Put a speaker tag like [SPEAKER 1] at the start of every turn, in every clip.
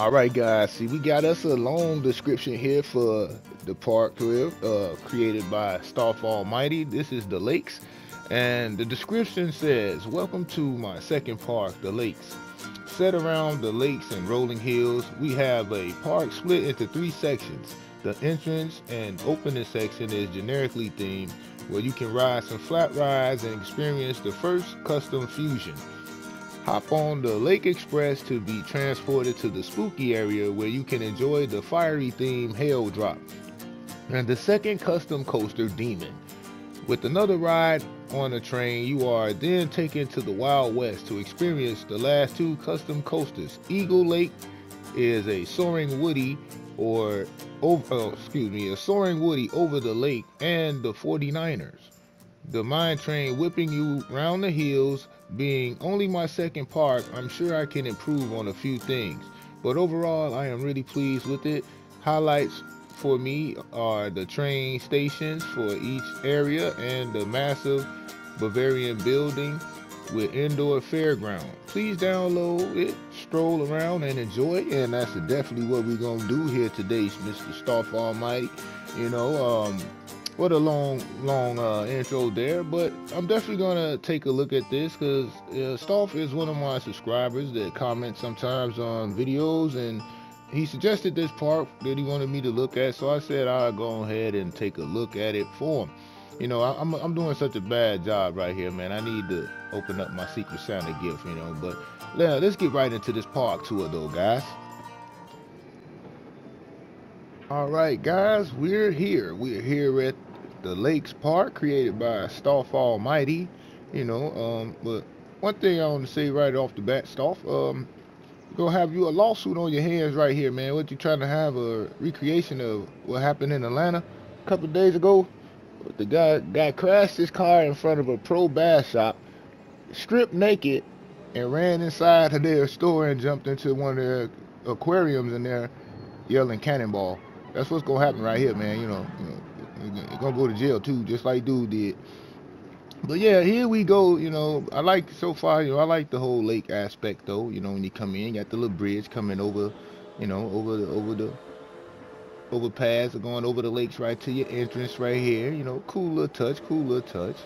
[SPEAKER 1] All right, guys. See, we got us a long description here for the park uh, created by Stoff Almighty. This is the lakes, and the description says, "Welcome to my second park, the lakes." Set around the lakes and rolling hills, we have a park split into three sections. The entrance and opening section is generically themed, where you can ride some flat rides and experience the first custom fusion. Hop on the Lake Express to be transported to the spooky area where you can enjoy the fiery theme Hell Drop. And the second custom coaster, Demon. With another ride on the train, you are then taken to the Wild West to experience the last two custom coasters. Eagle Lake is a soaring woody or over, oh, excuse me, a soaring woody over the lake and the 49ers. The mine train whipping you round the hills being only my second park, I'm sure I can improve on a few things. But overall, I am really pleased with it. Highlights for me are the train stations for each area and the massive Bavarian building with indoor fairground. Please download it, stroll around and enjoy it. And that's definitely what we're to do here today, Mr. Stoff Almighty. You know, um, what a long, long uh, intro there. But I'm definitely gonna take a look at this because uh, Stoff is one of my subscribers that comments sometimes on videos, and he suggested this part that he wanted me to look at. So I said I'll go ahead and take a look at it for him. You know, I, am I'm doing such a bad job right here, man. I need to open up my Secret Santa gift, you know. But yeah, let's get right into this park tour, though, guys. All right, guys, we're here. We're here at the Lakes Park, created by Stoff Almighty. You know, um, but one thing I want to say right off the bat, Stoff, um, gonna have you a lawsuit on your hands right here, man. What you trying to have a recreation of what happened in Atlanta a couple days ago? The guy guy crashed his car in front of a pro bass shop, stripped naked, and ran inside of their store and jumped into one of their aquariums in there, yelling cannonball. That's what's gonna happen right here, man. You know, you know, you're gonna go to jail too, just like dude did. But yeah, here we go. You know, I like so far. You know, I like the whole lake aspect though. You know, when you come in, you got the little bridge coming over. You know, over the over the overpass or going over the lakes right to your entrance right here. You know, cool little touch, cool little touch.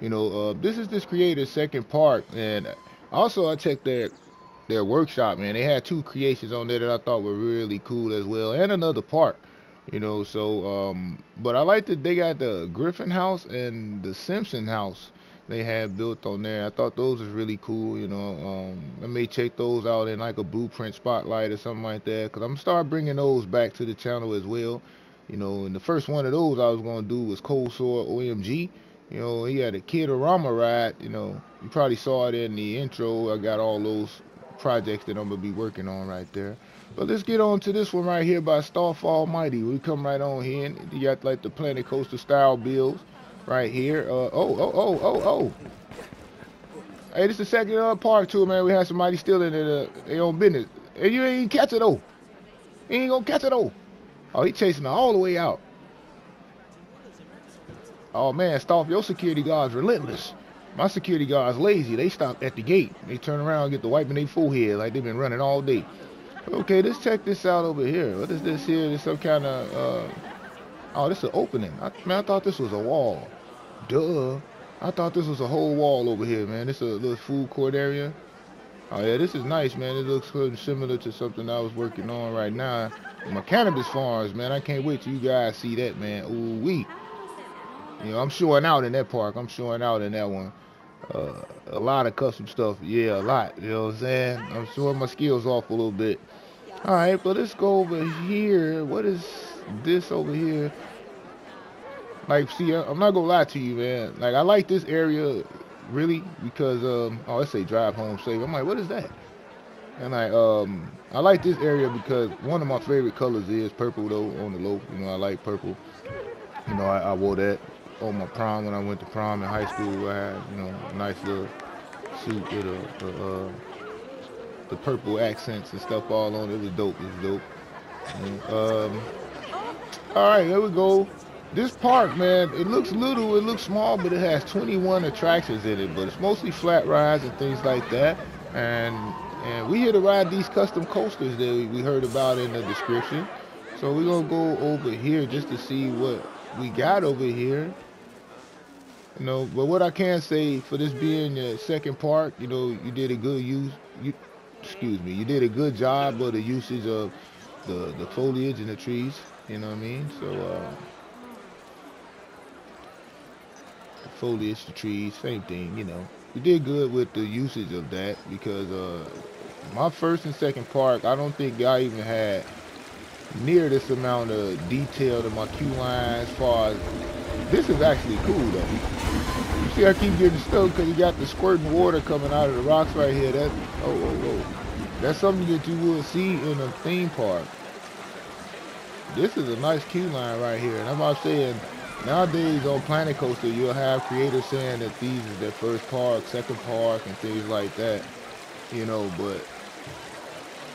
[SPEAKER 1] You know, uh, this is this creator's second park, and also I checked their their workshop. Man, they had two creations on there that I thought were really cool as well, and another park you know so um but i like that they got the griffin house and the simpson house they had built on there. I thought those was really cool you know um i may check those out in like a blueprint spotlight or something like that because i'm gonna start bringing those back to the channel as well. You know and the first one of those i was gonna do was cold sore omg you know he had a kidorama ride you know you probably saw it in the intro. I got all those projects that i'm gonna be working on right there but let's get on to this one right here by Stoff Almighty. We come right on here and you got like the Planet Coaster style builds right here. Uh, oh, oh, oh, oh, oh. Hey, this is the second uh, part to it, man. We had somebody stealing in it, uh, their own business. And you ain't catch it though. You ain't gonna catch it though. Oh, he chasing all the way out. Oh man, Stoff, your security guard's relentless. My security guard's lazy. They stop at the gate. They turn around and get the wiping their forehead like they've been running all day. Okay, let's check this out over here. What is this here? This some kind of, uh, oh, this is an opening. I, man, I thought this was a wall. Duh. I thought this was a whole wall over here, man. This is a little food court area. Oh, yeah, this is nice, man. It looks similar to something I was working on right now. My cannabis farms, man. I can't wait till you guys see that, man. Ooh, wee. You know, I'm showing out in that park. I'm showing out in that one. Uh, a lot of custom stuff. Yeah, a lot. You know what I'm saying? I'm showing my skills off a little bit. All right, but let's go over here. What is this over here? Like, see, I'm not gonna lie to you, man. Like, I like this area really because um, oh, let's say drive home safe. I'm like, what is that? And I um, I like this area because one of my favorite colors is purple though on the low. You know, I like purple. You know, I, I wore that on my prom when I went to prom in high school. I had you know a nice little suit with a, uh, the purple accents and stuff all on it. It was dope. It was dope. And, um, all right, there we go. This park, man, it looks little, it looks small, but it has 21 attractions in it. But it's mostly flat rides and things like that. And And we here to ride these custom coasters that we heard about in the description. So we're gonna go over here just to see what we got over here. You know, but what I can say for this being your second park, you know, you did a good use. You, excuse me, you did a good job of the usage of the the foliage and the trees. You know what I mean? So. Uh, foliage, the trees, same thing, you know. you did good with the usage of that because uh, my first and second park, I don't think I even had near this amount of detail to my queue line as far as this is actually cool though. You see I keep getting stoked because you got the squirting water coming out of the rocks right here. That oh oh oh. That's something that you will see in a theme park. This is a nice queue line right here. And I'm not saying nowadays on Planet Coaster you'll have creators saying that these is their first park, second park and things like that. You know, but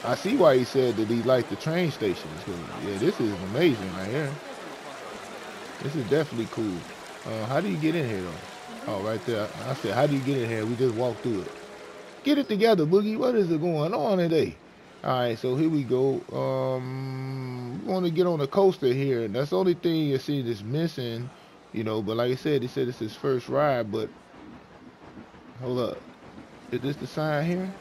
[SPEAKER 1] I see why he said that he liked the train stations. Cause, yeah, this is amazing right here. This is definitely cool. Uh, how do you get in here though? Oh, right there. I said, how do you get in here? We just walked through it. Get it together, Boogie. What is it going on today? All right, so here we go. Um, we want to get on the coaster here. That's the only thing you see that's missing, you know. But like I said, he said it's his first ride. But hold up, is this the sign here?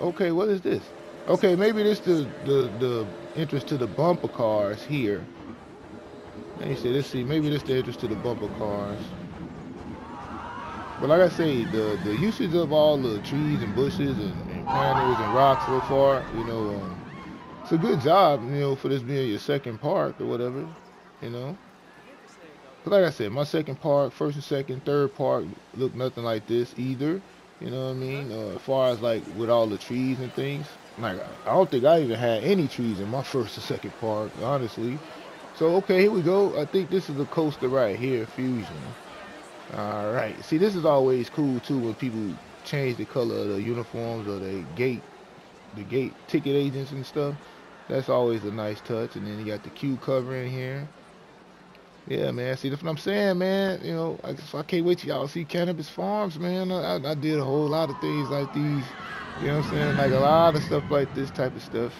[SPEAKER 1] Okay, what is this? Okay, maybe this the the the entrance to the bumper cars here. Me see. Let's see. Maybe this the entrance to the bumper cars. But like I say, the the usage of all the trees and bushes and, and planters and rocks so far, you know, um, it's a good job, you know, for this being your second park or whatever, you know. But like I said, my second park, first and second, third park look nothing like this either. You know what I mean? Uh, as far as like with all the trees and things. Like, I don't think I even had any trees in my first or second park, honestly. So, okay, here we go. I think this is the coaster right here, Fusion. All right. See, this is always cool, too, when people change the color of the uniforms or the gate, the gate ticket agents and stuff. That's always a nice touch. And then you got the queue cover in here. Yeah, man. See, that's what I'm saying, man. You know, I, I can't wait y'all see Cannabis Farms, man. I, I did a whole lot of things like these you know what I'm saying? Like a lot of stuff like this type of stuff.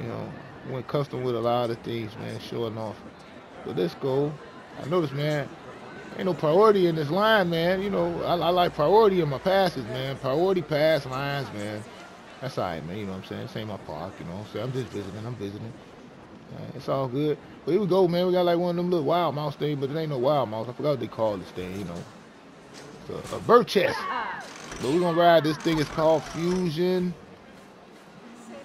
[SPEAKER 1] You know, went custom with a lot of things, man, showing off. But let's go. I noticed, man, ain't no priority in this line, man. You know, I, I like priority in my passes, man. Priority pass lines, man. That's all right, man. You know what I'm saying? This ain't my park, you know. So I'm just visiting. I'm visiting. it's all good. But here we go, man. We got like one of them little wild mouse things, but it ain't no wild mouse. I forgot what they call this thing, you know. It's a, a bird chest. But we're gonna ride this thing. It's called Fusion.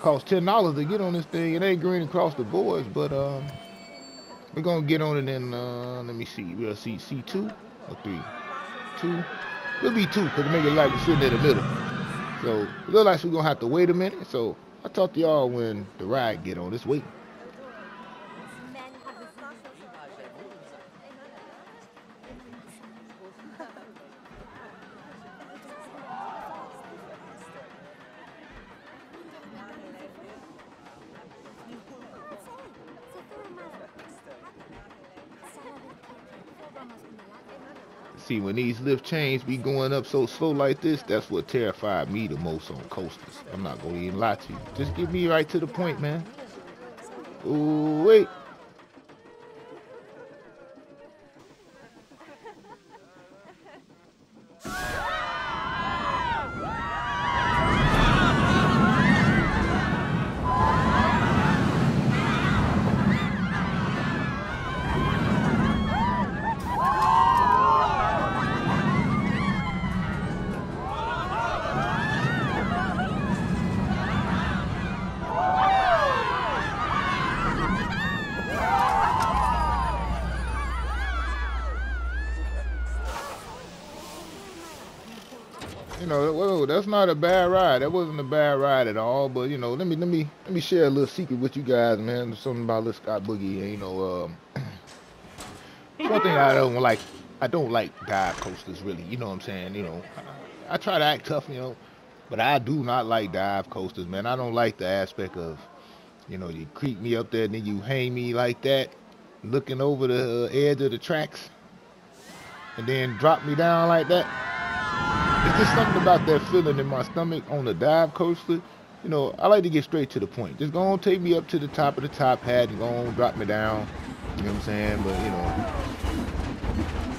[SPEAKER 1] Cost ten dollars to get on this thing. It ain't green across the boards, but um, we're gonna get on it in. Uh, let me see. We'll see C two or three. Two. It'll be two because it make it like we're sitting in the middle. So it looks like we're gonna have to wait a minute. So I'll talk to y'all when the ride get on. Let's wait. See, when these lift chains be going up so slow like this, that's what terrified me the most on coasters. I'm not gonna even lie to you. Just get me right to the point, man. Ooh, wait. you know, whoa, that's not a bad ride. That wasn't a bad ride at all. But you know, let me let me let me share a little secret with you guys, man. Something about little Scott Boogie. You know, um, one thing I don't like, I don't like dive coasters really. You know what I'm saying? You know, I, I try to act tough, you know, but I do not like dive coasters, man. I don't like the aspect of, you know, you creep me up there and then you hang me like that, looking over the edge of the tracks, and then drop me down like that. It's just something about that feeling in my stomach on the dive coaster. You know, I like to get straight to the point. Just go on, take me up to the top of the top hat and go on, drop me down. You know what I'm saying? But, you know,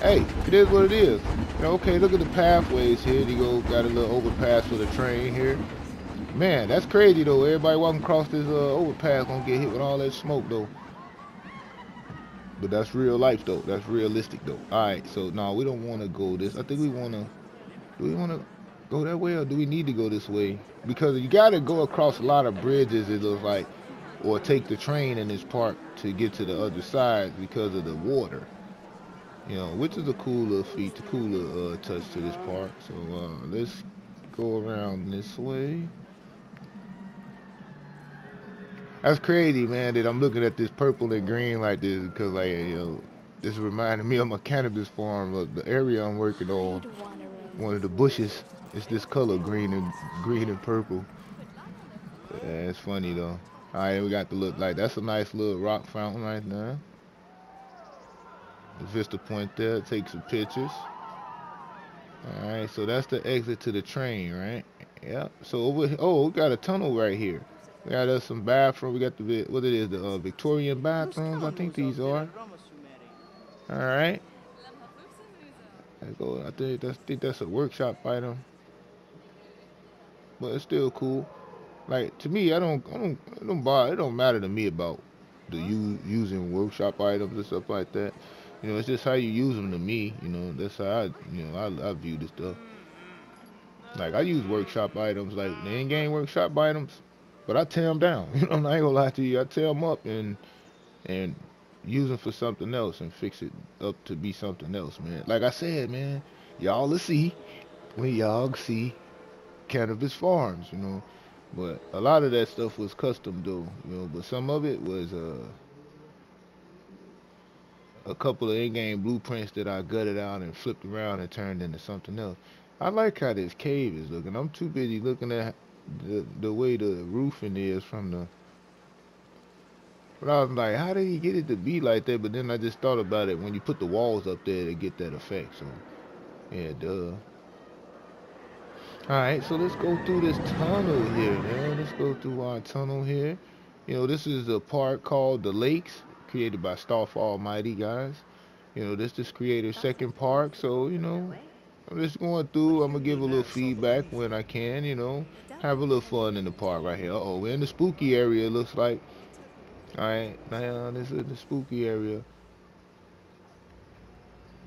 [SPEAKER 1] hey, it is what it is. You know, okay, look at the pathways here. You go, got a little overpass for the train here. Man, that's crazy, though. Everybody walking across this uh, overpass gonna get hit with all that smoke, though. But that's real life, though. That's realistic, though. All right, so, no, we don't want to go this. I think we want to, do we want to go that way or do we need to go this way? Because you got to go across a lot of bridges, it looks like, or take the train in this park to get to the other side because of the water. You know, which is a cool little feat, a cool little uh, touch to this park. So uh, let's go around this way. That's crazy, man, that I'm looking at this purple and green like this because, like, you know, this reminded me of my cannabis farm, uh, the area I'm working on. One of the bushes is this color, green and green and purple. Yeah, it's funny though. All right, we got the look like that's a nice little rock fountain right there. The Vista Point there. Take some pictures. All right, so that's the exit to the train, right? Yeah. So over oh, we got a tunnel right here. We got us some bathroom. We got the what it is, the uh, Victorian bathrooms. I think these are. All right. I go. I think that's think that's a workshop item, but it's still cool. Like to me, I don't, I don't, I don't buy. It don't matter to me about the you using workshop items and stuff like that. You know, it's just how you use them to me. You know, that's how I, you know, I, I view this stuff. Like I use workshop items, like the in-game workshop items, but I tear them down. You know, I ain't gonna lie to you. I tear them up and and use them for something else and fix it up to be something else, man. Like I said, man, y'all will see when y'all see cannabis farms, you know. But a lot of that stuff was custom though, you know, but some of it was uh a couple of in-game blueprints that I gutted out and flipped around and turned into something else. I like how this cave is looking. I'm too busy looking at the the way the roofing is from the. But I was like, how did he get it to be like that? But then I just thought about it when you put the walls up there to get that effect. So, yeah, duh. Alright, so let's go through this tunnel here, man. Let's go through our tunnel here. You know, this is a park called The Lakes created by Stoff Almighty, guys. You know, this is creator's second park, so, you know, I'm just going through. I'm going to give a little feedback when I can, you know. Have a little fun in the park right here. Uh oh we're in the spooky area, it looks like. Alright, now this is the spooky area.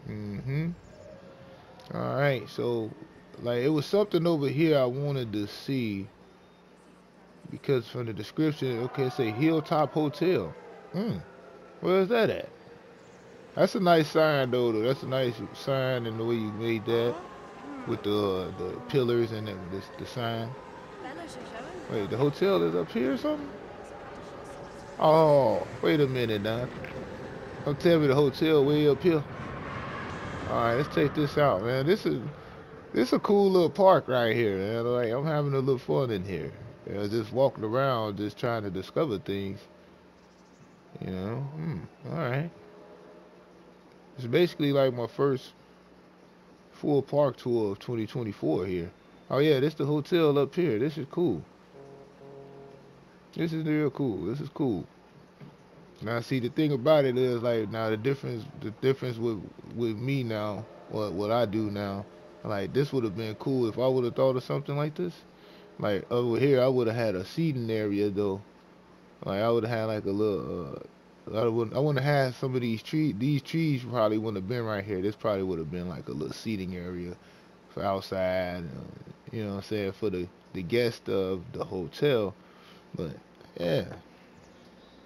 [SPEAKER 1] Mm-hmm. Alright, so, like, it was something over here I wanted to see. Because from the description, okay, say Hilltop Hotel. Hmm. Where's that at? That's a nice sign, though. though. That's a nice sign in the way you made that with the uh, the pillars and the, the, the sign. Wait, the hotel is up here or something? Oh, wait a minute now. Don't tell me the hotel way up here. All right, let's take this out, man. This is this is a cool little park right here, man. Like I'm having a little fun in here. You know, just walking around, just trying to discover things. You know, hmm, all right. It's basically like my first full park tour of 2024 here. Oh yeah, this the hotel up here. This is cool. This is real cool. This is cool. Now see the thing about it is like now the difference the difference with with me now, what what I do now, like this would have been cool if I would have thought of something like this. Like over here I would have had a seating area though like I would have had like a little. Uh, I would I wouldn't have had some of these trees. These trees probably wouldn't have been right here. This probably would have been like a little seating area for outside. Uh, you know what I'm saying for the the guest of the hotel. But yeah,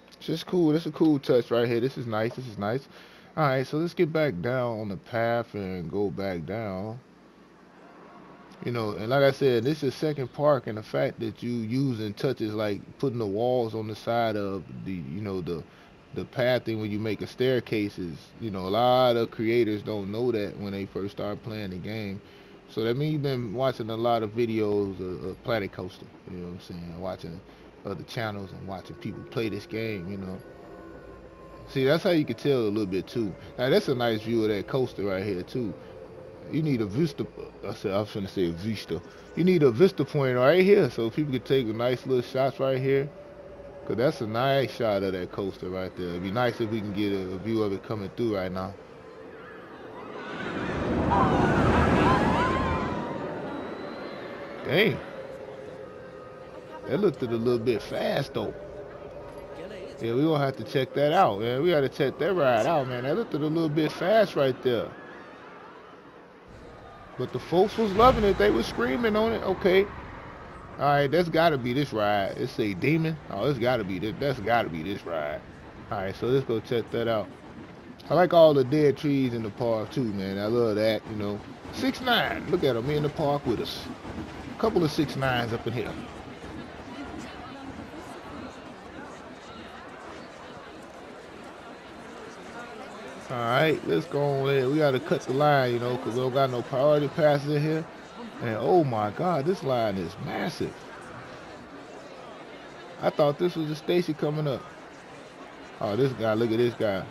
[SPEAKER 1] it's just cool. This is a cool touch right here. This is nice. This is nice. All right, so let's get back down on the path and go back down. You know, and like I said, this is second park, and the fact that you using touches like putting the walls on the side of the, you know, the the pathing when you make a staircase is, You know, a lot of creators don't know that when they first start playing the game. So that means you've been watching a lot of videos of, of Planet Coaster. You know what I'm saying? Watching other channels and watching people play this game. You know. See, that's how you can tell a little bit too. Now that's a nice view of that coaster right here too. you need a vista. I said I was gonna say a vista. You need a vista point right here, so people can take a nice little shots right here. Cause that's a nice shot of that coaster right there. It'd be nice if we can get a, a view of it coming through right now. Dang. That looked a little bit fast though. Yeah, we gonna have to check that out, man. We gotta check that ride out, man. That looked a little bit fast right there. But the folks was loving it. They was screaming on it. Okay. All right, that's got to be this ride. It's a demon. Oh, it's got to be this. That's got to be this ride. All right, so let's go check that out. I like all the dead trees in the park too, man. I love that. You know, six nine. Look at them in the park with us. A couple of six nines up in here. All right, let's go on there. We got to cut the line, you know, because we don't got no priority passes in here. And oh my God, this line is massive. I thought this was a Stacy coming up. Oh, this guy, look at this guy.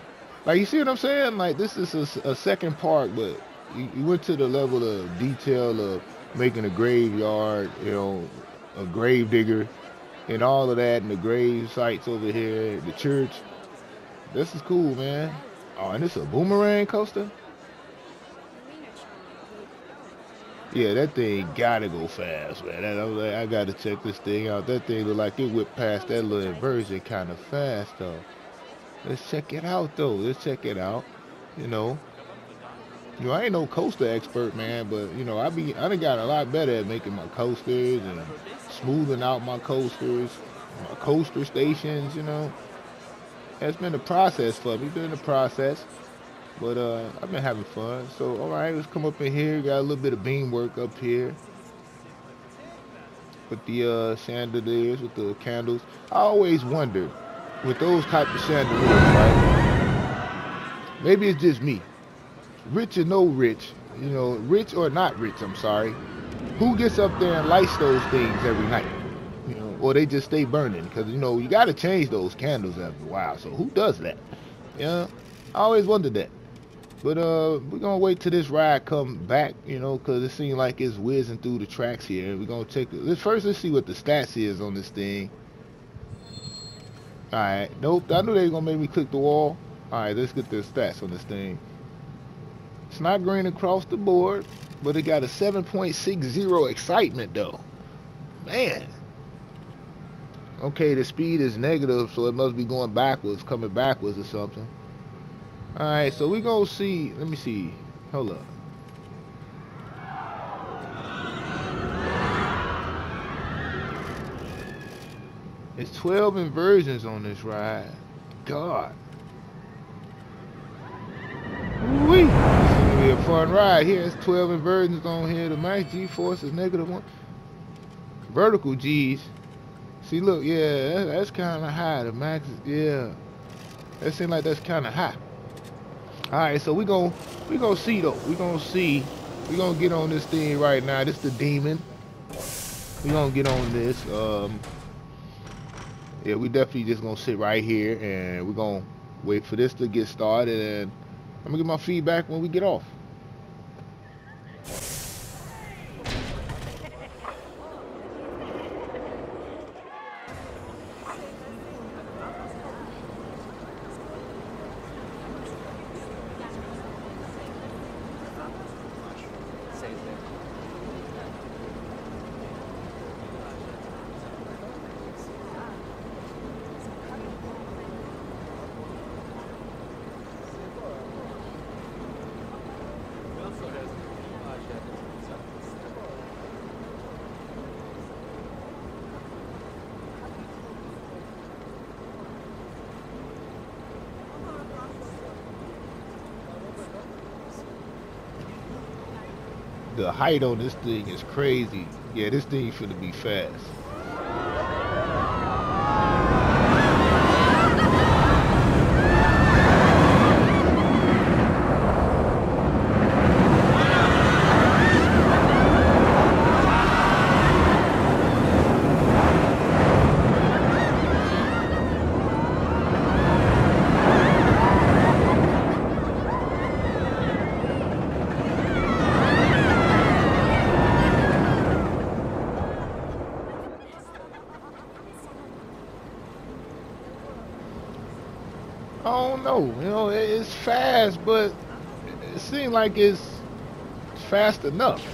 [SPEAKER 1] Like, you see what I'm saying? Like, this is a, a second park, but you, you, went to the level of detail of making a graveyard, you know, a grave digger, and all of that, and the grave sites over here, the church. This is cool, man. Oh, and it's a boomerang coaster? Yeah, that thing gotta go fast, man. I, I gotta check this thing out. That thing look like it whipped past that little inversion kind of fast, though. Let's check it out, though. Let's check it out. You know, you know, I ain't no coaster expert, man, but you know, I be I done got a lot better at making my coasters and smoothing out my coasters, my coaster stations. You know, it's been a process for me, been a process. But uh, I've been having fun. So all right, let's come up in here. Got a little bit of beam work up here. With the uh, chandeliers, with the candles. I always wonder, with those type of chandeliers, right? Maybe it's just me. Rich or no rich, you know, rich or not rich, I'm sorry. Who gets up there and lights those things every night? Or they just stay burning because you know you got to change those candles after a while. So who does that? Yeah, I always wondered that. But uh, we're gonna wait till this ride come back, you know, cause it seems like it's whizzing through the tracks here. We're gonna check. Let's first let's see what the stats is on this thing. All right, nope. I knew they were gonna make me click the wall. All right, let's get the stats on this thing. It's not green across the board, but it got a 7.60 excitement though. Man, Okay, the speed is negative, so it must be going backwards, coming backwards or something. Alright, so we gonna see, let me see. Hold up. It's 12 inversions on this ride. God. Wee! This is be a fun ride here. It's 12 inversions on here. The max G-force is negative one. Vertical G's See, look, yeah, that's kind of high. The max, yeah, that seems like that's kind of high. All right, so we gonna we gonna see though. We gonna see. We gonna get on this thing right now. This the demon. We gonna get on this. Um, yeah, we definitely just gonna sit right here and we're gonna wait for this to get started. And I'm gonna get my feedback when we get off. the height on this thing is crazy. Yeah, this thing should be fast. Like it's fast enough.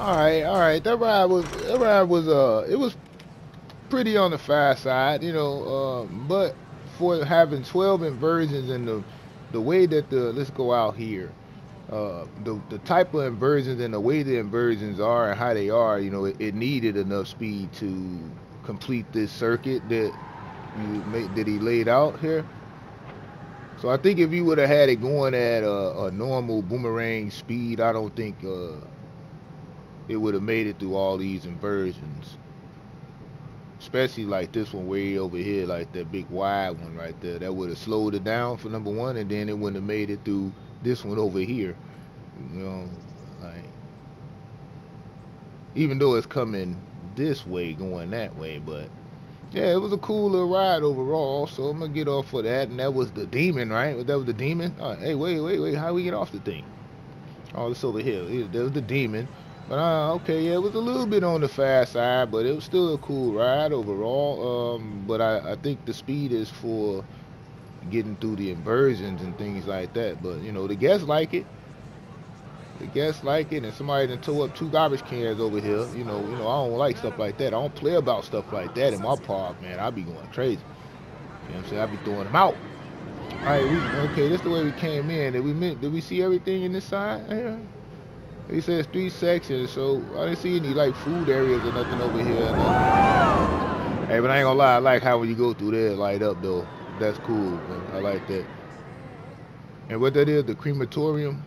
[SPEAKER 1] All right, all right. That ride was that ride was uh it was pretty on the fast side, you know. Uh, but for having 12 inversions and the the way that the let's go out here, uh, the the type of inversions and the way the inversions are and how they are, you know, it, it needed enough speed to complete this circuit that you made that he laid out here. So I think if you would have had it going at a, a normal boomerang speed, I don't think. Uh, it would have made it through all these inversions. Especially like this one way over here, like that big wide one right there. That would have slowed it down for number one, and then it wouldn't have made it through this one over here. You know, like even though it's coming this way, going that way, but yeah, it was a cool little ride overall. So I'm gonna get off for that, and that was the demon, right? That was the demon. Right, hey, wait, wait, wait. How we get off the thing? Oh, it's over here. That was the demon. But uh, okay, yeah, it was a little bit on the fast side, but it was still a cool ride overall. Um, but I, I think the speed is for getting through the inversions and things like that. But you know, the guests like it. The guests like it, and somebody done tow up two garbage cans over here. You know, you know, I don't like stuff like that. I don't play about stuff like that in my park, man. I be going crazy. You know what I'm saying? I be throwing them out. All right, we, okay, this the way we came in. Did we did we see everything in this side? Yeah. He says three sections, so I didn't see any like food areas or nothing over here. Uh, hey, but I ain't gonna lie, I like how when you go through there, light up though. That's cool, man. I like that. And what that is, the crematorium.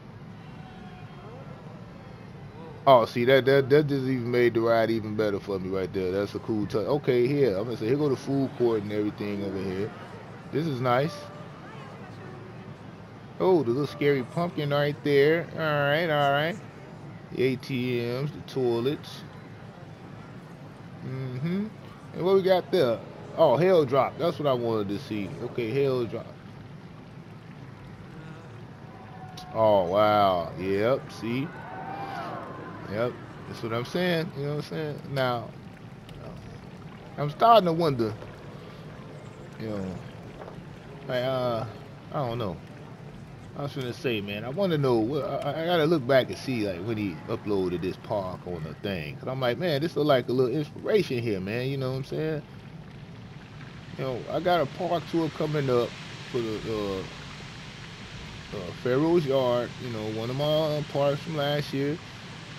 [SPEAKER 1] Oh, see that that that just even made the ride even better for me right there. That's a cool touch. Okay, here I'm gonna say here go the food court and everything over here. This is nice. Oh, the little scary pumpkin right there. All right, all right the ATMs, the toilets. Mm-hmm. And what we got there? Oh, Hell Drop. That's what I wanted to see. Okay, Hell Drop. Oh, wow. Yep, see? Yep, that's what I'm saying. You know what I'm saying? Now, I'm starting to wonder, you know, I, uh, I don't know. I was gonna say, man, I want to know. I, I, gotta look back and see like when he uploaded this park on the thing, cause I'm like, man, this look like a little inspiration here, man. You know what I'm saying? You know, I got a park tour coming up for the uh, uh, Pharaoh's Yard. You know, one of my uh, parks from last year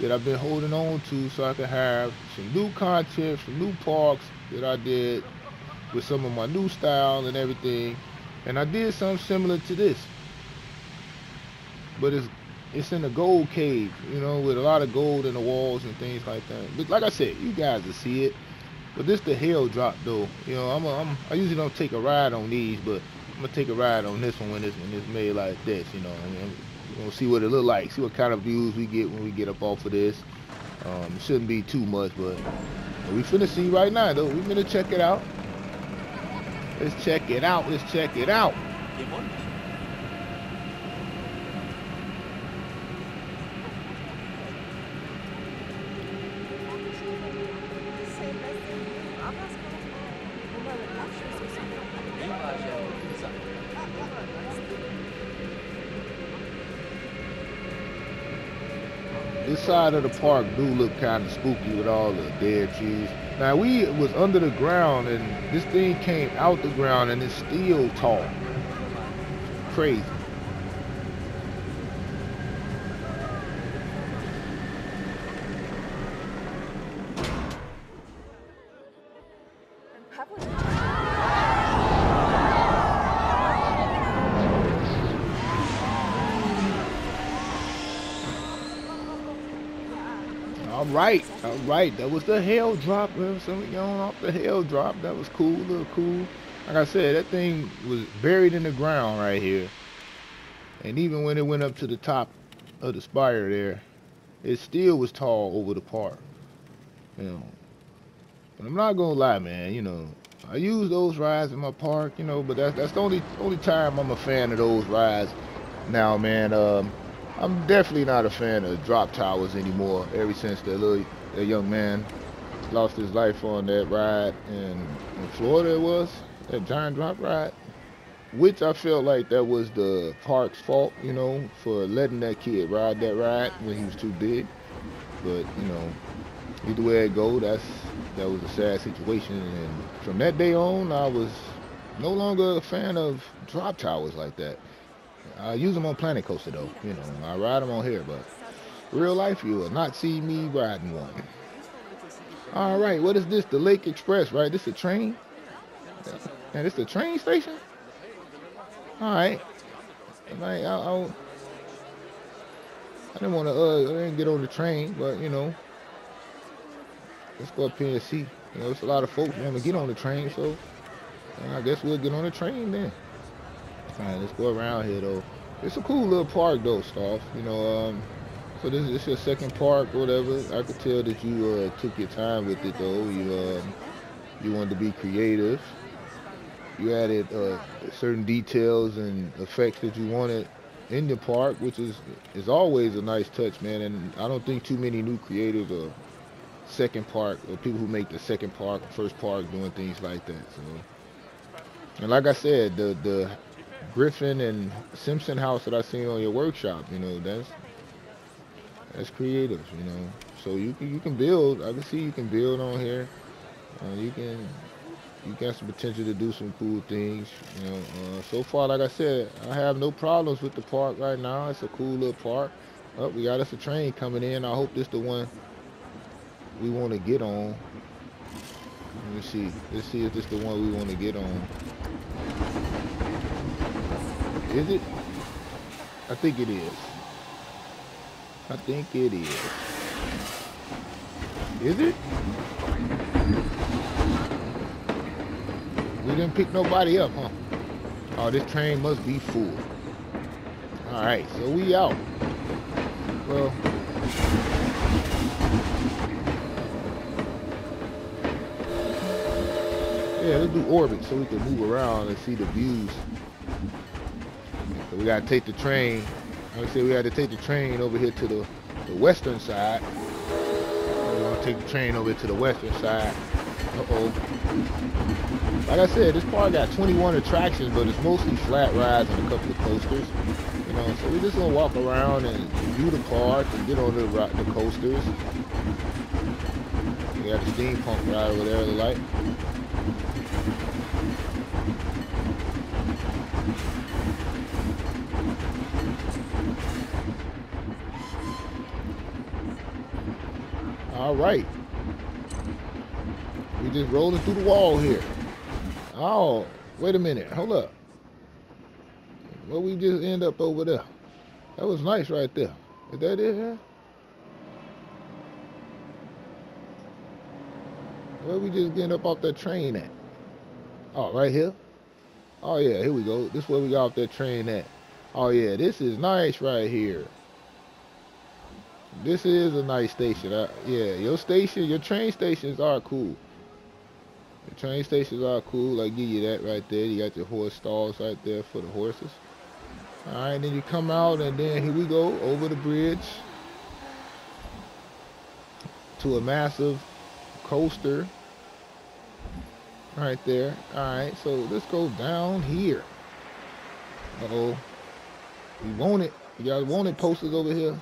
[SPEAKER 1] that I've been holding on to, so I can have some new content, some new parks that I did with some of my new style and everything. And I did something similar to this but it's it's in a gold cave, you know, with a lot of gold in the walls and things like that. But like I said, you guys will see it. But this the hell drop though. You know, I'm, a, I'm I usually don't take a ride on these, but I'm gonna take a ride on this one when this when it's made like this. You know, I mean, we gonna see what it look like, see what kind of views we get when we get up off of this. Um, it shouldn't be too much, but we finna see right now though. We finna check it out. Let's check it out. Let's check it out. Side of the park do look kind of spooky with all the dead trees. Now we was under the ground and this thing came out the ground and it's still tall. Crazy. Right. That was the hell drop. Some of y'all off the hell drop. That was cool, little cool. Like I said, that thing was buried in the ground right here. And even when it went up to the top of the spire there, it still was tall over the park. You know. But I'm not gonna lie, man, you know, I use those rides in my park, you know, but that's that's the only only time I'm a fan of those rides now, man. Um, I'm definitely not a fan of drop towers anymore. Ever since that little that young man lost his life on that ride in, in Florida, it was that giant drop ride, which I felt like that was the park's fault, you know, for letting that kid ride that ride when he was too big. But you know, either way it go, that's that was a sad situation. And from that day on, I was no longer a fan of drop towers like that. I use them on Planet Coaster though, you know, I ride them on here, but real life you will not see me riding one. All right, what is this? The Lake Express, right? This is a train? And it's a train station? All right. I, I, I didn't want to, uh, I didn't get on the train, but, you know, let's go up here and see. You know, it's a lot of folks want to get on the train, so I guess we'll get on the train then. All right, let's go around here, though. It's a cool little park, though, Stoff. You know, um, so this, is your second park or whatever. I could tell that you uh, took your time with it, though. You, um, you wanted to be creative you added uh, certain details and effects that you wanted in the park, which is is always a nice touch, man. And I don't think too many new creators or second park or people who make the second park, first park, doing things like that. So, and like I said, the the Griffin and Simpson house that I seen on your workshop, you know, that's that's creative, you know. So you can you can build. I can see you can build on here. Uh, you can you got some potential to do some cool things. You know, uh, so far, like I said, I have no problems with the park right now. It's a cool little park. Oh, we got us a train coming in. I hope this the one we want to get on. Let me see. Let's see if this the one we want to get on. Is it? I think it is. I think it is. Is it? We didn't pick nobody up, huh? Oh, this train must be full. Alright, so we out. Well, yeah, let's do orbit so we can move around and see the views. So we gotta take the train. Like I said, we had to take the train over here to the, the western side. We're gonna take the train over to the western side. Uh-oh. Like I said, this park got 21 attractions, but it's mostly flat rides and a couple of coasters. You know, so we just gonna walk around and view the park and get on the, the coasters. We got the steampunk ride over there, the light. All right We just rolling through the wall here. Oh, wait a minute. Hold up. Well, we just end up over there. That was nice right there. Is that it here? Where we just getting up off that train at? Oh, right here? Oh, yeah, here we go. This is where we got off that train at. Oh, yeah, this is nice right here. This is a nice station. Uh, yeah, your station, your train stations are cool. The train stations are cool. I give you that right there. You got your horse stalls right there for the horses. All right, then you come out and then here we go over the bridge to a massive coaster right there. All right, so let's go down here. Uh-oh. We want it. You guys want it posters over here.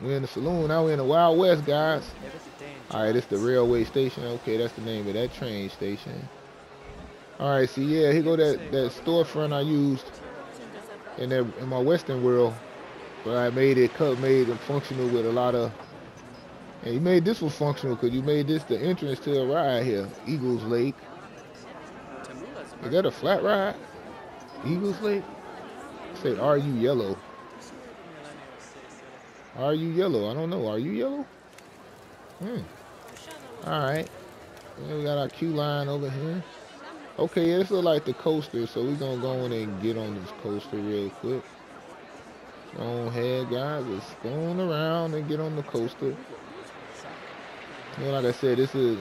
[SPEAKER 1] We're in the saloon. Now we're in the Wild West, guys. Alright, it's the railway station. Okay, that's the name of that train station. Alright, see, yeah, here go that, that storefront I used in that, in my Western world. But I made it cut, made it functional with a lot of. And you made this one functional because you made this the entrance to a ride here, Eagles Lake. Is that a flat ride? Eagles Lake? Say, are you yellow? Are you yellow? I don't know. Are you yellow? Hmm. All right. we got our queue line over here. Okay, yeah, this looks like the coaster, so we're gonna go in and get on this coaster real quick. Go ahead, guys. Let's go on around and get on the coaster. Know, like I said, this is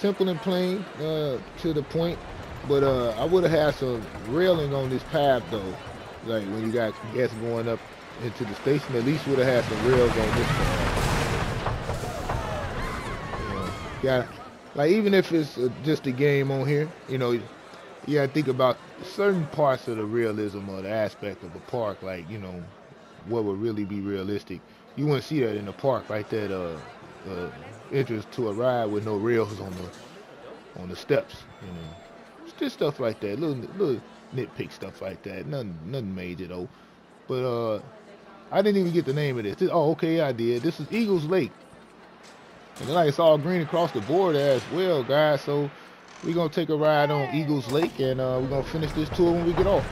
[SPEAKER 1] simple and plain uh, to the point. But uh, I would have had some railing on this path though. Like when you got guests going up into the station, at least would have had some rails on this know, got like even if it's uh, just a game on here, you know, you gotta think about certain parts of the realism or the aspect of a park, like you know, what would really be realistic. You wouldn't see that in the park, like that uh, uh, entrance to a ride with no rails on the on the steps. You know, it's just stuff like that, little little nitpick stuff like that. Nothing nothing major though. But uh, I didn't even get the name of this. this oh, okay, I did. This is Eagles Lake. And like it's all green across the board as well, guys. So we're gonna take a ride on Eagles Lake, and uh, we're gonna finish this tour when we get off.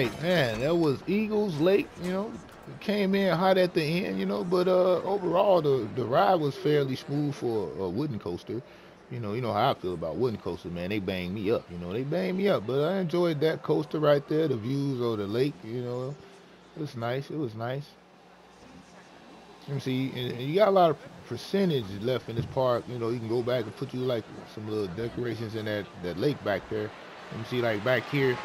[SPEAKER 1] right, man. That was Eagles Lake. You know, came in hot at the end. You know, but uh, overall the the ride was fairly smooth for a wooden coaster. You know, you know how I feel about wooden coasters, man. They bang me up. You know, they bang me up. But I enjoyed that coaster right there. The views of the lake. You know, it was nice. It was nice. Let me see. And you got a lot of percentage left in this park. You know, you can go back and put you like some little decorations in that that lake back there. Let me see, like back here,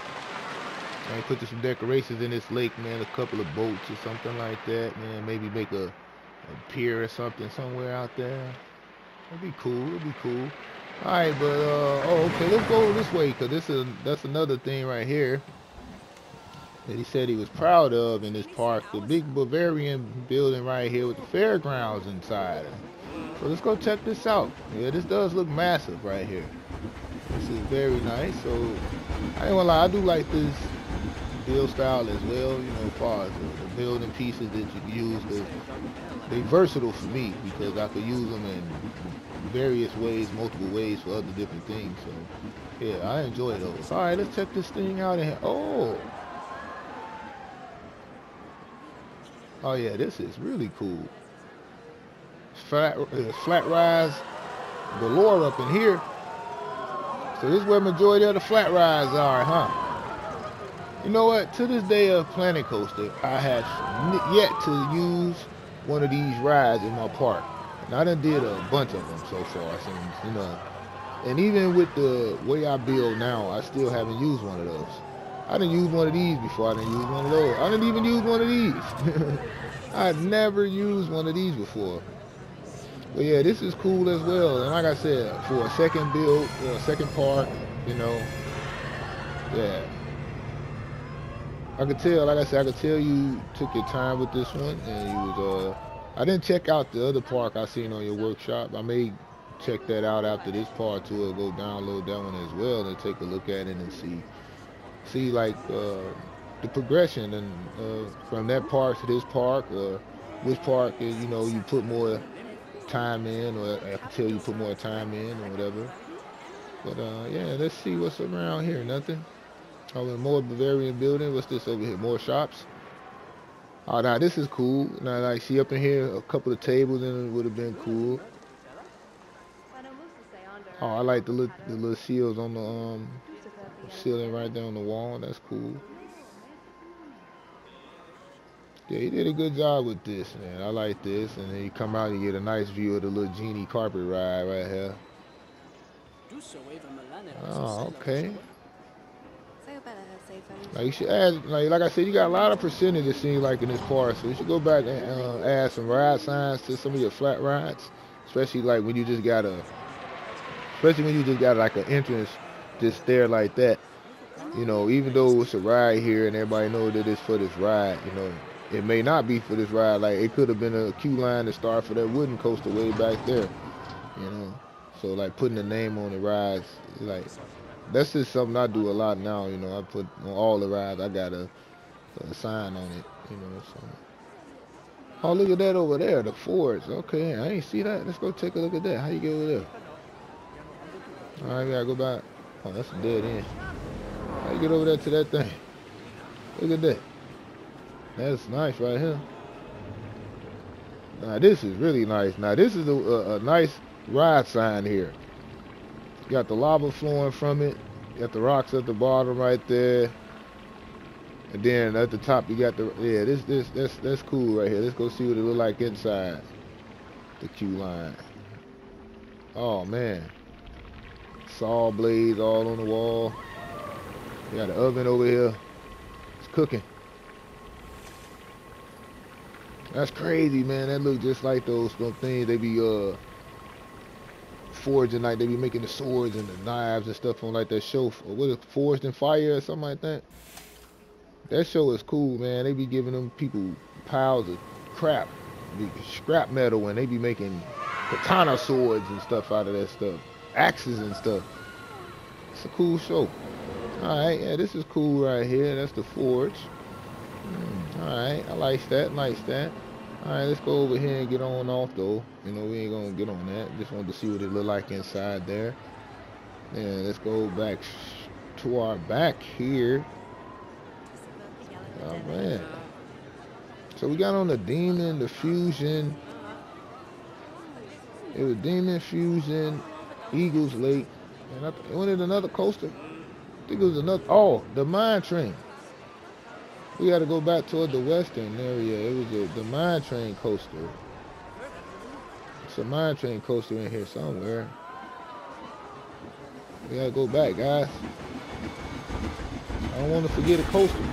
[SPEAKER 1] Man, put some decorations in this lake, man. A couple of boats or something like that, man. Maybe make a, a pier or something somewhere out there. It'd be cool. It'd be cool. All right, but uh, oh, okay. Let's go this way, cause this is that's another thing right here that he said he was proud of in this park. The big Bavarian building right here with the fairgrounds inside. So let's go check this out. Yeah, this does look massive right here. This is very nice. So I ain't gonna lie, I do like this build style as well, you know, as far as the, the building pieces that you use, they, they versatile for me because I could use them in various ways, multiple ways for other different things. So, yeah, I enjoy those. All right, let's check this thing out. And oh, oh yeah, this is really cool. Flat, uh, flat rise galore up in here. So this is where majority of the flat rides are, huh? You know what? To this day of Planet Coaster, I have yet to use one of these rides in my park. And I done did a bunch of them so far. Since, you know, and even with the way I build now, I still haven't used one of those. I didn't use one of these before. I didn't use one of those. I didn't even use one of these. I'd never used one of these before. But yeah, this is cool as well. And like I said, for a second build, for a second park, you know, yeah, I could tell, like I said, I could tell you took your time with this one, and you was. Uh, I didn't check out the other park I seen on your workshop. I may check that out after this part too, or go download that one as well and take a look at it and see, see like uh, the progression and uh, from that park to this park, or which park you know you put more time in, or I can tell you put more time in, or whatever. But uh, yeah, let's see what's around here. Nothing. Oh, more Bavarian building. What's this over here? More shops. Oh, now this is cool. Now, like, see up in here, a couple of tables and it would have been cool. Oh, I like the little, the little seals on the um ceiling right there on the wall. That's cool. Yeah, he did a good job with this, man. I like this. And then you come out and you get a nice view of the little genie carpet ride right here. Oh, okay. Like you should add, like like I said, you got a lot of percentage it seems like in this part, so you should go back and uh, add some ride signs to some of your flat rides, especially like when you just got a, especially when you just got like an entrance just there like that. You know, even though it's a ride here and everybody knows that it's for this ride, you know, it may not be for this ride. Like it could have been a queue line to start for that wooden coaster way back there. You know, so like putting the name on the rides, like that's just something I do a lot now. You know, I put on all the rides. I got a, a sign on it. You know, so. Oh, look at that over there, the Fords. Okay, I ain't see that. Let's go take a look at that. How you get over there? All right, we gotta go back. Oh, that's a dead end. How you get over there to that thing? Look at that. That's nice right here. Now this is really nice. Now this is a, a, a nice ride sign here. You got the lava flowing from it. You got the rocks at the bottom right there. And then at the top you got the yeah, this this that's that's cool right here. Let's go see what it look like inside the queue line. Oh man. Saw blades all on the wall. Got an oven over here. It's cooking. That's crazy, man. That look just like those, those things they be uh forging like they be making the swords and the knives and stuff on like that show what is forged in fire or something like that? That show is cool man. They be giving them people piles of crap scrap metal and they be making katana swords and stuff out of that stuff axes and stuff. It's a cool show. All right yeah this is cool right here that's the forge. Mm, all right i like that like that Alright, let's go over here and get on off though. You know, we ain't gonna get on that. Just wanted to see what it look like inside there. Yeah, let's go back to our back here. Oh man. So we got on the Demon, the Fusion. It was Demon, Fusion, Eagles Lake. And I wanted another coaster. I think it was another, oh, the Mine Train. We got to go back toward the western area. It was a, the mine train coaster. It's a mine train coaster in here somewhere. We got to go back, guys. I don't want to forget a coaster.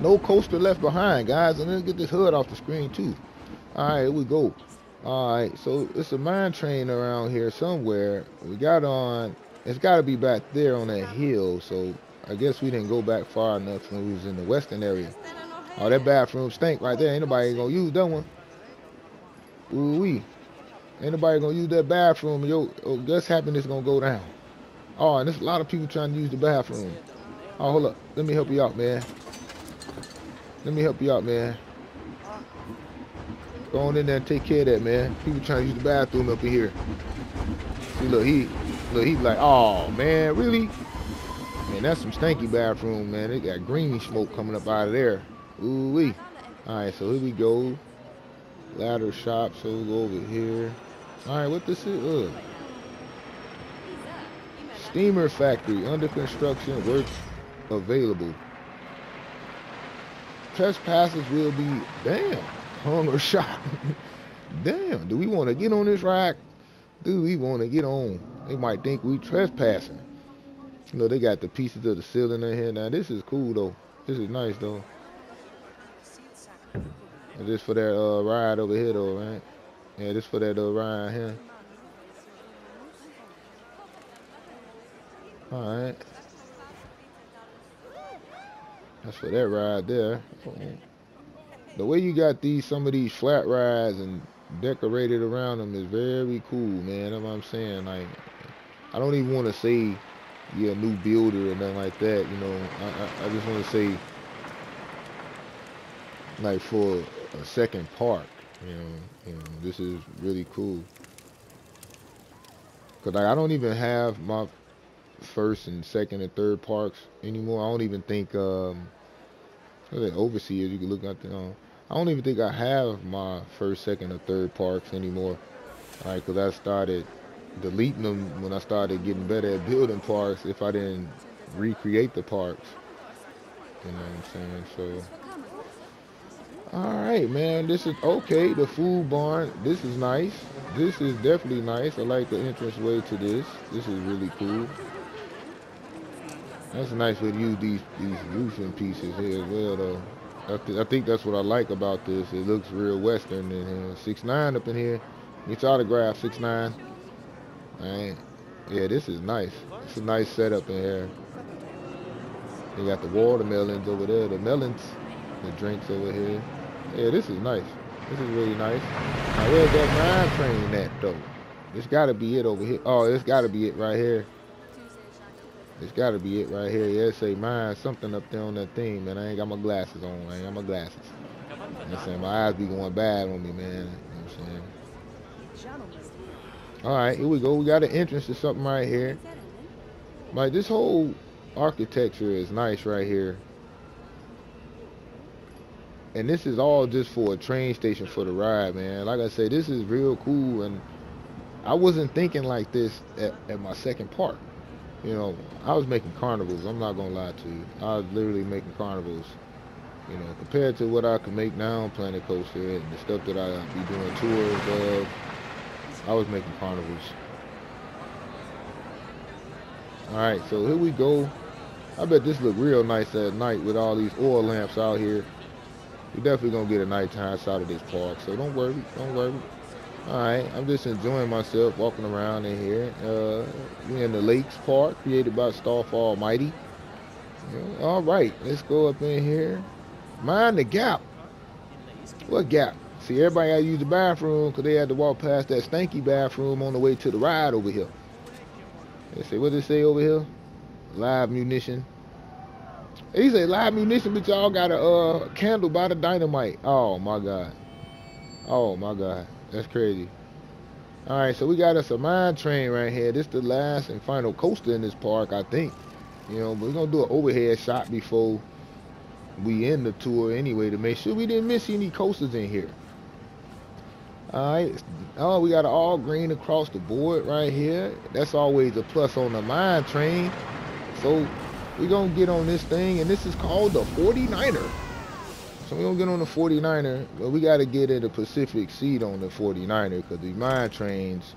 [SPEAKER 1] No coaster left behind, guys. And let's get this hood off the screen, too. All right, here we go. All right, so it's a mine train around here somewhere. We got on, it's got to be back there on that hill. So I guess we didn't go back far enough when we was in the western area. Oh, that bathroom stink right there. Ain't nobody gonna use that one. Ooh wee. Ain't nobody gonna use that bathroom. Yo, oh, guess happiness gonna go down. Oh, and there's a lot of people trying to use the bathroom. Oh, hold up. Let me help you out, man. Let me help you out, man. Go on in there and take care of that, man. People trying to use the bathroom up in here. See, look, he, look, he like, oh, man, really? Man, that's some stanky bathroom, man. They got green smoke coming up out of there. Ooh wee. Alright, so here we go. Ladder shop, so we'll go over here. Alright, what this is? Ugh. Steamer factory under construction, work available. Trespassers will be damn hung or shot. damn, do we want to get on this ride? Do we want to get on? They might think we trespassing. Know, they got the pieces of the ceiling in here. Now, this is cool, though. This is nice, though. And this for that uh, ride over here, though, right? Yeah, this for that uh, ride here. All right. That's for that ride there. The way you got these, some of these flat rides and decorated around them is very cool, man. That's what I'm saying. Like, I don't even want to say yeah, new builder or nothing like that. You know, I, I, I just want to say, like for a second park, you know, you know, this is really cool. Cause like, I don't even have my first and second and third parks anymore. I don't even think um, the overseers. You can look at the. Um, I don't even think I have my first, second, or third parks anymore. Like, cause I started deleting them when I started getting better at building parks if I didn't recreate the parks. You know what I'm saying? So. All right, man. This is okay. The food barn. This is nice. This is definitely nice. I like the entrance way to this. This is really cool. That's a nice way to use these these roofing pieces here as well, though. I, th I think that's what I like about this. It looks real western in here. Six nine up in here. Your autograph, six nine. Yeah, this is nice. It's a nice setup in here. You got the watermelons over there, the melons, the drinks over here. Yeah, this is nice. This is really nice. Now where's that mine train at though? This gotta be it over here. Oh, this gotta be it right here. It's gotta be it right here. Yeah, say mine something up there on that thing, man. I ain't got my glasses on. I ain't got my glasses. You know I'm saying? My eyes be going bad on me, man. You know what I'm saying? All right, here we go. We got an entrance to something right here. Like this whole architecture is nice right here. And this is all just for a train station for the ride, man. Like I say, this is real cool. And I wasn't thinking like this at, at my second park. You know, I was making carnivals. I'm not gonna lie to you. I was literally making carnivals. You know, compared to what I can make now on Planet Coaster and the stuff that I be doing tours of, I was making carnivals. All right, so here we go. I bet this look real nice at night with all these oil lamps out here. We definitely gonna get a nighttime shot of this park, so don't worry, don't worry. Alright, I'm just enjoying myself walking around in here. Uh, we in the Lakes Park, created by Stoff Almighty. Alright, let's go up in here. Mind the gap. What gap? See, everybody got to use the bathroom because they had to walk past that stanky bathroom on the way to the ride over here. They say, what did it say over here? Live munition. He said live munition, but y'all got a uh, candle by the dynamite. Oh, my God. Oh, my God. That's crazy. All right, so we got us a mine train right here. This is the last and final coaster in this park, I think. You know, we're going to do an overhead shot before we end the tour anyway to make sure we didn't miss any coasters in here. All right. Oh, we got all green across the board right here. That's always a plus on the mine train. So we're going to get on this thing, and this is called the 49er. So we're going to get on the 49er, but we got to get in the Pacific seat on the 49er because the mine trains,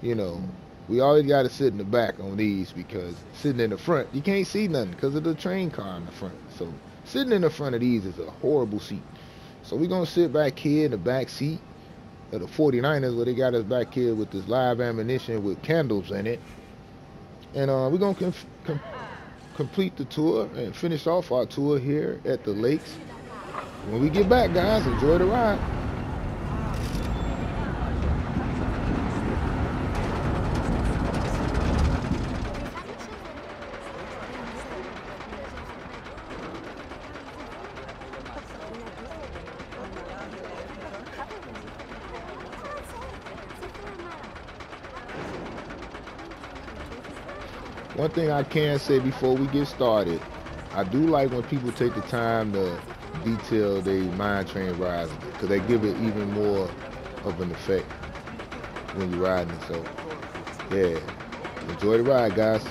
[SPEAKER 1] you know, we always got to sit in the back on these because sitting in the front, you can't see nothing because of the train car in the front. So sitting in the front of these is a horrible seat. So we're going to sit back here in the back seat of the 49ers where they got us back here with this live ammunition with candles in it. And uh, we're going to com complete the tour and finish off our tour here at the lakes. When we get back, guys, enjoy the ride. Thing I can say before we get started, I do like when people take the time to detail they mine train rides because they give it even more of an effect when you're riding it. So, yeah, enjoy the ride, guys.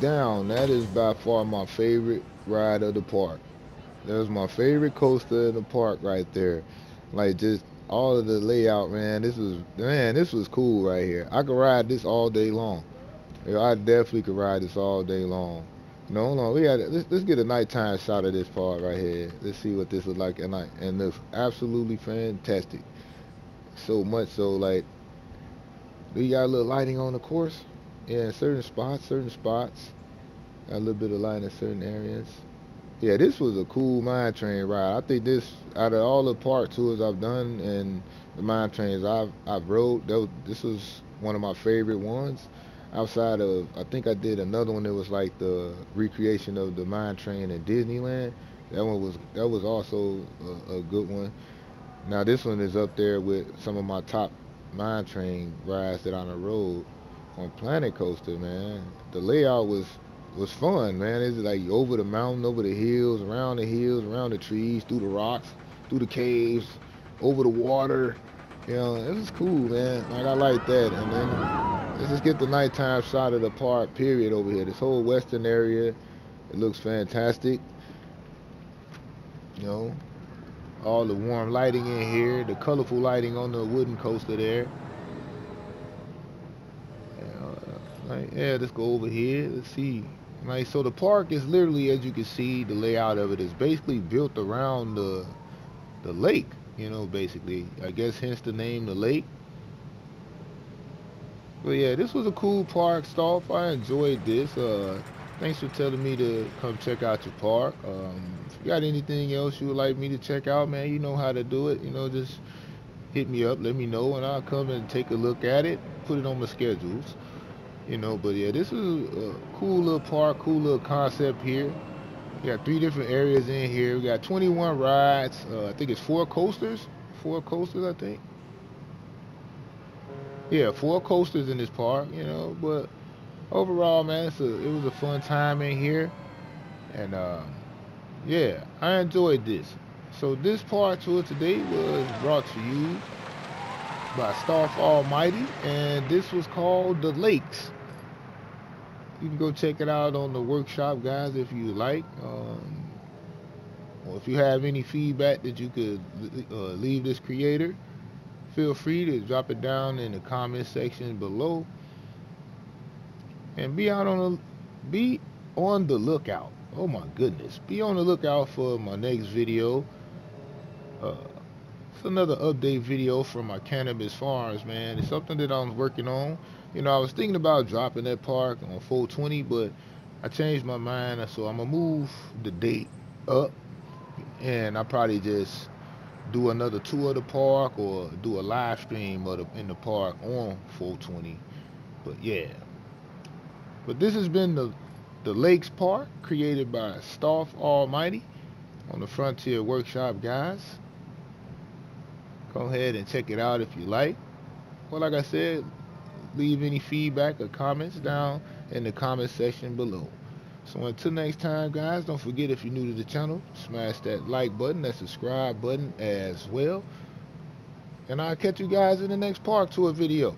[SPEAKER 1] down, that is by far my favorite ride of the park. That was my favorite coaster in the park right there. Like just all of the layout, man. This was man, this was cool right here. I could ride this all day long. I definitely could ride this all day long. No, no, we got let's, let's get a nighttime shot of this part right here. Let's see what this looks like at night. And it's absolutely fantastic. So much so like we got a little lighting on the course. Yeah, certain spots, certain spots. A little bit of light in certain areas. Yeah, this was a cool mine train ride. I think this, out of all the park tours I've done and the mine trains I've I've rode, was, this was one of my favorite ones. Outside of, I think I did another one that was like the recreation of the mine train in Disneyland. That one was that was also a, a good one. Now this one is up there with some of my top mine train rides that the road on Planet Coaster, man. The layout was was fun, man. It's like over the mountain, over the hills, around the hills, around the trees, through the rocks, through the caves, over the water. You know, it was cool, man. Like I like that. And then let's just get the nighttime shot of the park, period, over here. This whole western area, it looks fantastic. You know, all the warm lighting in here, the colorful lighting on the wooden coaster there. Like, yeah, let's go over here. Let's see. Like, so the park is literally, as you can see, the layout of it is basically built around the the lake. You know, basically. I guess hence the name, the lake. But yeah, this was a cool park stop. I enjoyed this. Uh, thanks for telling me to come check out your park. Um, if you got anything else you would like me to check out, man, you know how to do it. You know, just hit me up, let me know, and I'll come and take a look at it, put it on my schedules you know but yeah this is a cool little park cool little concept here. We got three different areas in here. We got 21 rides uh, i think it's four coasters four coasters i think. Yeah four coasters in this park you know but overall man a, it was a fun time in here. And uh, yeah i enjoyed this. So this part tour today was brought to you by Stoff Almighty, and this was called The Lakes you can go check it out on the workshop, guys, if you like. Um, or if you have any feedback that you could uh, leave this creator, feel free to drop it down in the comment section below. And be out on the be on the lookout. Oh my goodness, be on the lookout for my next video. Uh, it's another update video from my cannabis farms, man. It's something that I'm working on you know, I was thinking about dropping that park on 420, but I changed my mind, so I'm gonna move the date up, and I probably just do another tour of the park or do a live stream of the, in the park on 420. But yeah, but this has been the the Lakes Park created by Stoff Almighty on the Frontier Workshop guys. Go ahead and check it out if you like. Well, like I said, leave any feedback or comments down in the comment section below. So until next time, guys, don't forget if you're new to the channel, smash that like button, that subscribe button as well. And I'll catch you guys in the next park tour video.